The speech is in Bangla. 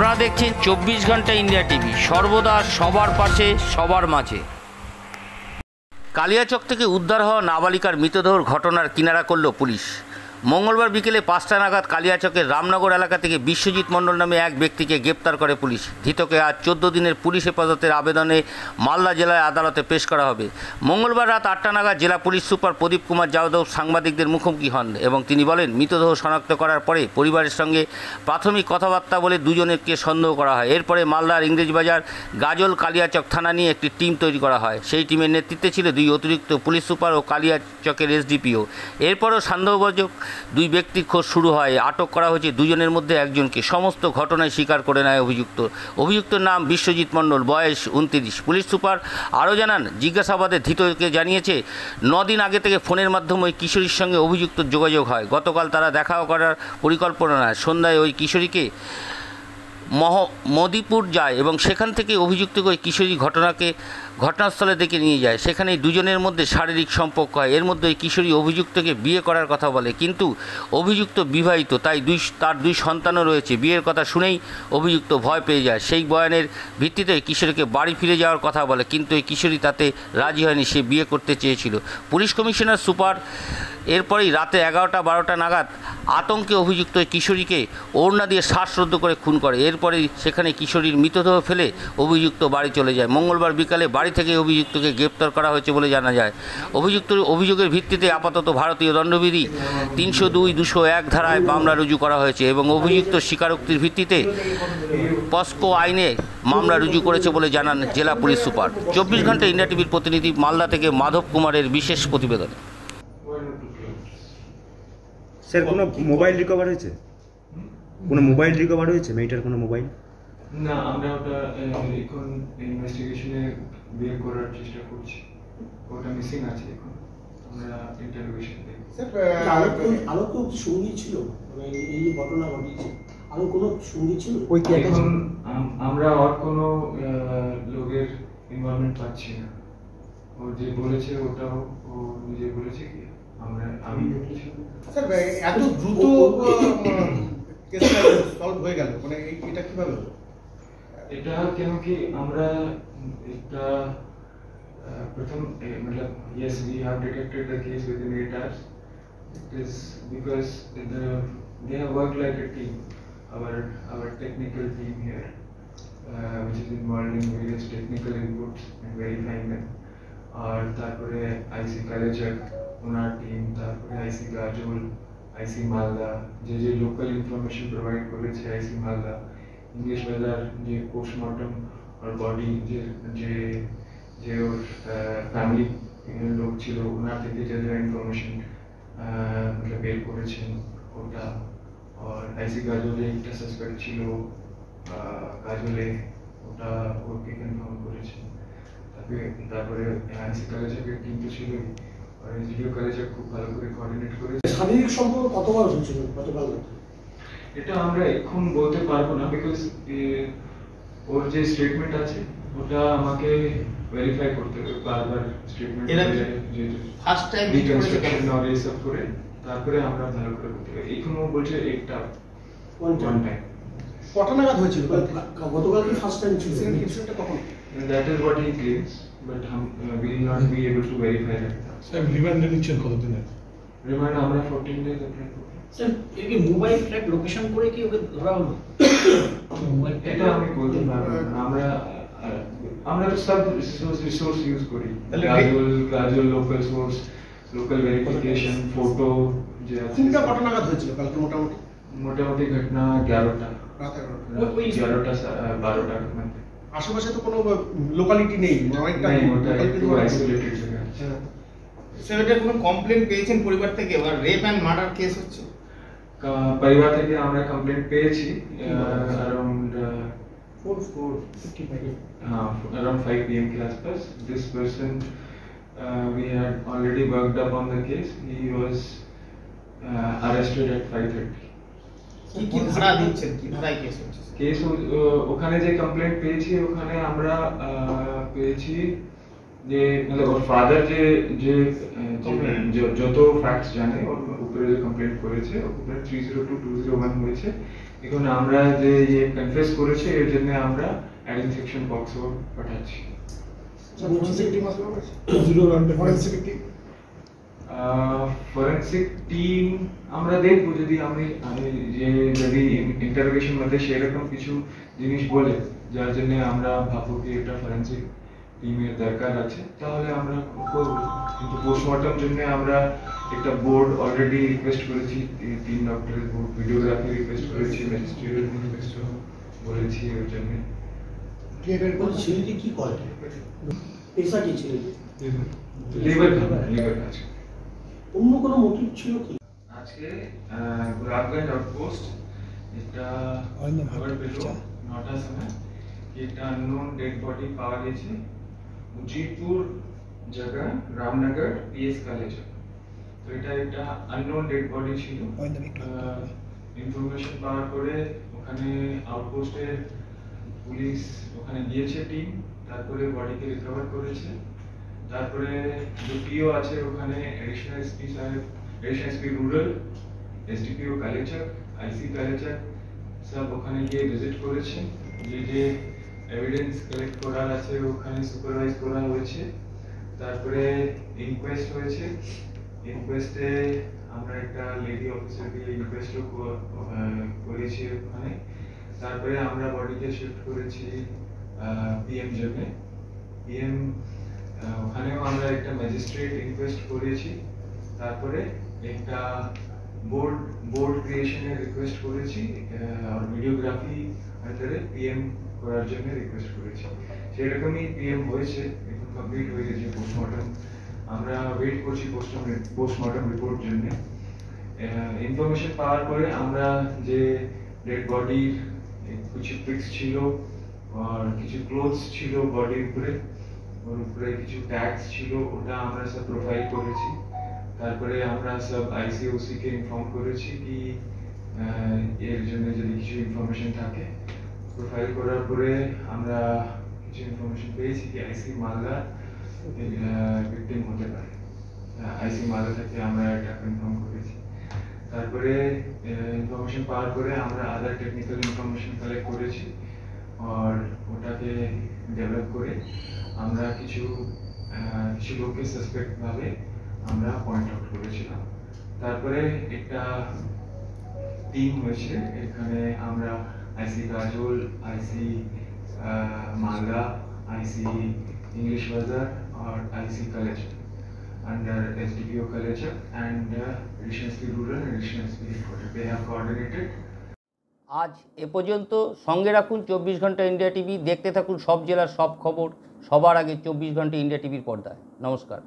আপনারা দেখছেন চব্বিশ ঘণ্টা ইন্ডিয়া টিভি। সর্বদা সবার পাশে, সবার মাঝে। কালিয়াচক থেকে উদ্ধার হওয়া নাবালিকার মৃতদেহর ঘটনার কিনারা করল পুলিশ। মঙ্গলবার বিকেলে পাঁচটা নাগাদ কালিয়াচকের রামনগর এলাকা থেকে বিশ্বজিৎ মণ্ডল নামে এক ব্যক্তিকে গ্রেপ্তার করে পুলিশ। ধৃতকে আজ চোদ্দ দিনের পুলিশ হেফাজতের আবেদনে মালদা জেলায় আদালতে পেশ করা হবে। মঙ্গলবার রাত আটটা নাগাদ জেলা পুলিশ সুপার প্রদীপ কুমার যাদব সাংবাদিকদের মুখোমুখি হন এবং তিনি বলেন, মৃতদেহ শনাক্ত করার পরে পরিবারের সঙ্গে প্রাথমিক কথাবার্তা বলে দুজনেরকে সন্দেহ করা হয়। এরপরে মালদার ইংরেজবাজার গাজল কালিয়াচক থানা নিয়ে একটি টিম তৈরি করা হয়। সেই টিমের নেতৃত্বে ছিল দুই অতিরিক্ত পুলিশ সুপার ও কালিয়াচকের এসডিপিও। এরপরও সন্দেহভাজক দুই ব্যক্তির খোঁজ শুরু হয়, আটক করা হয়েছে দুজনের মধ্যে একজনকে। সমস্ত ঘটনায় স্বীকার করে নেয় অভিযুক্ত। অভিযুক্তের নাম বিশ্বজিৎ মণ্ডল, বয়স উনত্রিশ। পুলিশ সুপার আরও জানান, জিজ্ঞাসাবাদে ধৃতকে জানিয়েছে, নদিন আগে থেকে ফোনের মাধ্যমে ওই কিশোরীর সঙ্গে অভিযুক্ত যোগাযোগ হয়। গতকাল তারা দেখাও করার পরিকল্পনা সন্ধ্যায় ওই কিশোরীকে মদিপুর যায় এবং সেখান থেকে অভিযুক্ত করে কিশোরী ঘটনাকে ঘটনাস্থলে দেখে নিয়ে যায়। সেখানে দুজনের মধ্যে শারীরিক সম্পর্ক হয়। এর মধ্যে কিশোরী অভিযুক্তকে বিয়ে করার কথা বলে। কিন্তু অভিযুক্ত বিবাহিত, তাই দুই তার দুই সন্তানও রয়েছে। বিয়ের কথা শুনেই অভিযুক্ত ভয় পেয়ে যায়। সেই বয়ানের ভিত্তিতে কিশোরীকে বাড়ি ফিরে যাওয়ার কথা বলে। কিন্তু এই কিশোরী তাতে রাজি হয়নি। সে বিয়ে করতে চেয়েছিল। পুলিশ কমিশনার সুপার এরপরেই রাতে এগারোটা, বারোটা নাগাদ আতঙ্কে অভিযুক্ত কিশোরীকে ওড়না দিয়ে শ্বাসরুদ্ধ করে খুন করে। এরপরেই সেখানে কিশোরীর মৃতদেহ ফেলে অভিযুক্ত বাড়ি চলে যায়। মঙ্গলবার বিকালে বাড়ি থেকে অভিযুক্তকে গ্রেপ্তার করা হয়েছে বলে জানা যায়। অভিযুক্ত অভিযোগের ভিত্তিতে আপাতত ভারতীয় দণ্ডবিধি তিনশো দুই, দুশো এক ধারায় মামলা রুজু করা হয়েছে এবং অভিযুক্ত স্বীকারোক্তির ভিত্তিতে পস্কো আইনে মামলা রুজু করেছে বলে জানান জেলা পুলিশ সুপার। চব্বিশ ঘণ্টা ইন্ডিয়া টিভির প্রতিনিধি মালদা থেকে মাধব কুমারের বিশেষ প্রতিবেদন। স্যার কোনো মোবাইল রিকভার হয়েছে? কোনো মোবাইল রিকভার হয়েছে? মেয়েটার কোনো মোবাইল না আমরা ওটা এখন ইনভেস্টিগেশনে বের করার চেষ্টা করছি। ওটা মিসিং আছে এখন। আমরা ইন্টারোগেশন আরও কেউ সঙ্গী ছিল। মানে এই ঘটনা ঘটিয়েছে আরও কোনো সঙ্গী ছিল? ওই কি এখন আমরা আর কোনো লোকের ইনভলভমেন্ট পাচ্ছি না। ও যে বলেছে ওটাও ও নিজে বলেছে কি? স্যার এত দ্রুত কেসটা সলভ হয়ে গেল মানে এই- এটা কিভাবে হলো এটা কেন কি আমরা একটা আহ, প্রথম এ, मतलब yes we have detected the case within 8 hours it is because the they have worked like a team our our technical team here uh, which is involved in various technical inputs and verifying them আর তারপরে আইসি কালেজাক ওনার টিম তারপরে আইসি গাজল আইসি মালদা যে যে লোকাল ইনফরমেশন প্রোভাইড করেছে আইসি মালদা ইংলিশ বাজার যে পোস্টমর্টম আর বডি যে যে যে ওর ফ্যামিলি লোক ছিল ওনার থেকে যা যা ইনফরমেশন বের করেছেন ওটা আর আইসি গাজলে একটা সাসপেক্ট ছিল আহ, গাজলে ওটা ওকে কনফার্ম করেছেন তারপরে কলেজে খুব ভালো করে কোঅর্ডিনেট করেছে। শারীরিক সম্পর্ক কতবার হয়েছিল এটা আমরা এখন বলতে পারব না বিকজ ওর যে স্টেটমেন্ট আছে ওটা আমাকে ভেরিফাই করতে হবে বারবার স্টেটমেন্ট ফার্স্ট টাইম রিকনস্ট্রাকশন আর করে তারপরে আমরা ভালো করে করতে পারি। এখন ও বলছে একটা. ওয়ান টাইম কটা নাগাদ হয়েছিল? গতকাল কি ফার্স্ট টাইম ছিল? ইনসিডেন্টটা কখন? That is what he claims but hmm will not be able to verify that sir রিমান্ডে নিচ্ছেন কতদিনের রিমান্ড আমরা 14 ডেজ অ্যাপ্লাই করব স্যার এর কি মোবাইল ট্র্যাক লোকেশন করে কি ওকে ধরা হলো মোবাইল এটা আমি বলতে পারব না আমরা আহ, আমরা তো সব রিসোর্স রিসোর্স ইউজ করি তাহলে গাজল গাজল local source local verification photo যে আছে কোনটা কটা নাগাদ হয়েছিল কালকে মোটামুটি মোটামুটি ঘটনা এগারোটা রাত এগারোটা ওই- ওই- এগারোটা সা- বারোটার মধ্যে আশেপাশে তো কোনো লোকালিটি নেই অনেকটা নেই, ওটা locality একটু নেই। আইসোলেটেড জায়গা আছে। হ্যাঁ। স্যার এটা কোনো কমপ্লেন পেয়েছেন পরিবার থেকে বা রেপ অ্যান্ড মার্ডার কেস হচ্ছে কা- পরিবার থেকে আমরা কমপ্লেন্ট পেয়েছি around four four fifty five around 5 pm के आसपास this person uh, we had already worked up on the case he was uh, arrested at 5:30 কি কি ধারা দিচ্ছেন? কি ধারায় কেস হচ্ছে? কেস ওখানে যে কমপ্লেন্ট পেয়েছি ওখানে আমরা পেয়েছি যে মানে ওর ফাদার যে যে যত ফ্যাক্টস জানে ওর উপরে যে কমপ্লেন্ট করেছে উপরে three zero two two zero one হয়েছে। এখন আমরা যে ইয়ে কনফেস করেছি এর জন্য আমরা অ্যাডিং সেকশন বক্সও পাঠাচ্ছি। Zero forensic team forensic team আমরা দেখব যদি আমি আমি যে যদি ইন্টারোগেশন মধ্যে সেরকম কিছু জিনিস বলে যার জন্য আমরা ভাববো কি এটা ফরেন্সিক টিমের দরকার আছে তাহলে আমরা করব। কিন্তু পোস্টমর্টম জন্য আমরা একটা বোর্ড অলরেডি রিকোয়েস্ট করেছি তি- তিন ডক্টরের বোর্ড ভিডিওগ্রাফি রিকোয়েস্ট করেছি ম্যাজিস্ট্রেটের রিকোয়েস্ট বলেছি ওর জন্য। বলছি ছেলেটি কি করে? পেশা কি ছেলেটি লেবার লেবার কাজ করে। অন্য কোনো মোটিভ ছিল কি? আজকে গোলাপগঞ্জ আউটপোস্ট এটা খবর পেল নটার সময় একটা আননোন ডেড বডি পাওয়া গেছে উজিরপুর জায়গা রামনগর পিএস কলেজ তো এটা একটা আননোন ডেড বডি ছিল। ইনফরমেশন পাওয়ার পরে ওখানে আউটপোস্টের পুলিশ ওখানে গিয়েছে টিম তারপরে বডিকে রিকভার করেছে। তারপরে পিও আছে ওখানে এডিশনাল এসপি সাহেব এডিশনাল এসপি রুরাল আইসি সব ওখানে গিয়ে ভিজিট করেছে। যে যে এভিডেন্স কালেক্ট করার আছে, ওখানে সুপারভাইজ করা হয়েছে। তারপরে ইনকোয়েস্ট হয়েছে। ইনকোয়েস্টে আমরা একটা লেডি অফিসারকে ইনকোয়েস্টও করেছি ওখানে। তারপরে আমরা বডিকে শিফট করেছি পিএম জেমে পিএম ওখানেও আমরা একটা ম্যাজিস্ট্রেট ইনকোয়েস্ট করেছি। তারপরে একটা বোর্ড বোর্ড ক্রিয়েশনের রিকোয়েস্ট করেছি। আর ভিডিওগ্রাফি আন্ডারে পিএম করার জন্য রিকোয়েস্ট করেছি। সেরকমই পিএম হয়েছে, এখন কমপ্লিট হয়ে গেছে পোস্টমর্টম আমরা ওয়েট করছি পোস্টমর্টম পোস্টমর্টম রিপোর্ট জন্য। ইনফরমেশন পাওয়ার পরে আমরা যে ডেড বডির কিছু পিক্স ছিল, আর কিছু ক্লোথস ছিল বডির উপরে ওর উপরে কিছু ট্যাগস ছিল, ওটা আমরা সব প্রোফাইল করেছি। তারপরে আমরা সব আইসিওসি কে ইনফর্ম করেছি কি এর জন্য যদি কিছু ইনফরমেশন থাকে। প্রোফাইল করার পরে আমরা কিছু ইনফরমেশন পেয়েছি কি আইসি মালদা ভিকটিম হতে পারে। আইসি মালদা থেকে আমরা এটা কনফার্ম করেছি। তারপরে ইনফরমেশন পাওয়ার পরে আমরা আদার টেকনিক্যাল ইনফরমেশন কালেক্ট করেছি। আর ওটাকে ডেভেলপ করে আমরা কিছু আহ, কিছু লোককে সাসপেক্ট ভাবে আমরা পয়েন্ট আউট করেছিলাম তারপরে একটা টিম হয়েছে এখানে আমরা আইসি কাজল আইসি মালদা আইসি ইংলিশ বাজার আর IC college under SDPO College and uh, Additional SP Rural and Additional SP Headquarters. They have coordinated আজ এ পর্যন্ত সঙ্গে রাখুন চব্বিশ ঘণ্টা ইন্ডিয়া টিভি, দেখতে থাকুন সব জেলার সব খবর, সবার আগে চব্বিশ ঘণ্টা ইন্ডিয়া টিভির পর্দায়। নমস্কার।